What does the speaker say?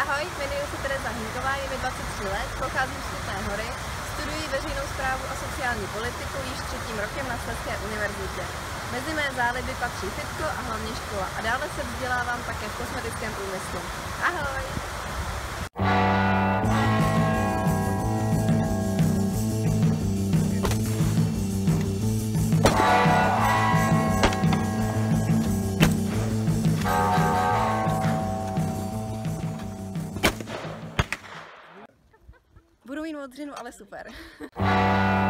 Ahoj, jmenuji se Tereza Hinková, je mi 23 let, pocházím z Kutné hory, studuji veřejnou zprávu a sociální politiku již třetím rokem na Slezské univerzitě. Mezi mé záliby patří fitko a hlavně škola a dále se vzdělávám také v kosmetickém průmyslu. Ahoj! budou mít modřinu, ale super.